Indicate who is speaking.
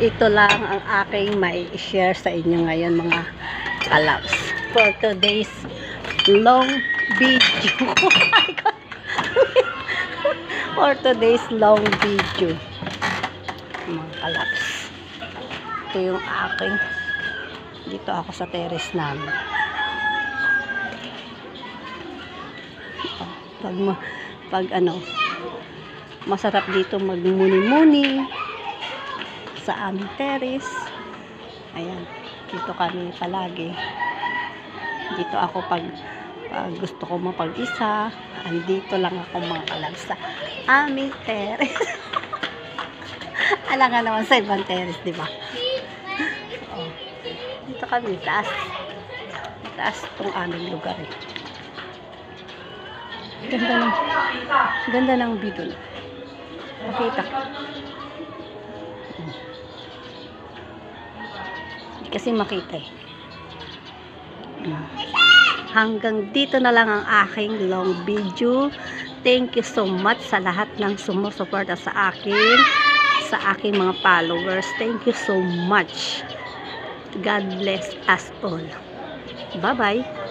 Speaker 1: ito lang ang aking may share sa inyo ngayon mga kalabs. For today's long video. For today's long video. Mga kalabs. Ito yung aking dito ako sa terrace namin. Pag, ma- pag ano, masarap dito magmuni-muni sa aming terrace. Ayan, dito kami palagi. Dito ako pag, pag gusto ko mapag-isa, andito lang ako mga kalab sa aming terrace. Alam nga naman sa ibang terrace, di ba? Oh. Dito kami, taas. Taas itong aming lugar eh. Ganda ng, ganda ng bidol. Makita. Kasi makita eh. Hanggang dito na lang ang aking long video. Thank you so much sa lahat ng sumusuporta sa akin, sa aking mga followers. Thank you so much. God bless us all. Bye-bye.